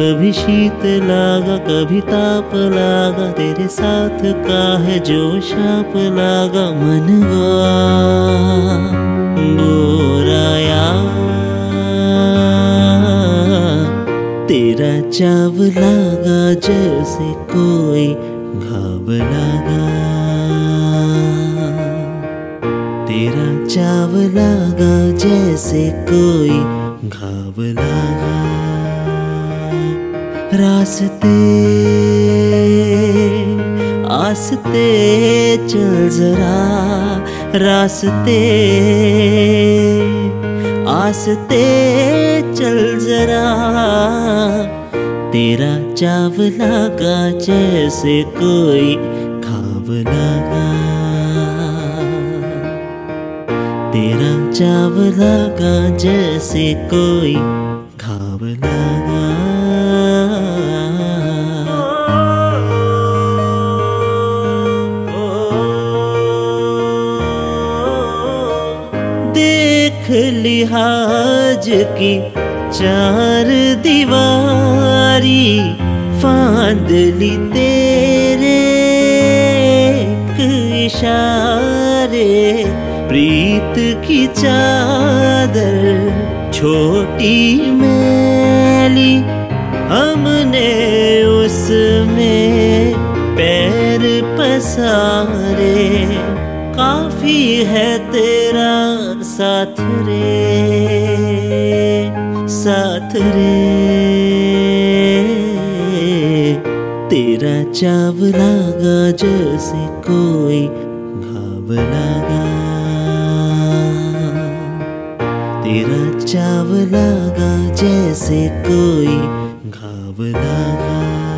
कभी शीत लागा, कभी ताप लागा, तेरे साथ का है जो शाप लागा, मन बोराया तेरा चाव लागा, जैसे कोई घाव लागा। तेरा चाव लागा, जैसे कोई घाव लागा। रास्ते, आस्ते चल जरा, रास्ते, आस्ते चल जरा। तेरा चाव लागा जैसे कोई खाब लागा तेरा चाव लागा जैसे कोई खाब देख लिहाज की चार दीवारी फांद ली तेरे इशारे। प्रीत की चादर छोटी मैली, हमने उसमें पैर पसारे। काफ़ी है तेरा साथ रे साथ रे। तेरा चाव लागा जैसे कोई घाव लागा तेरा चाव लागा जैसे कोई घाव लागा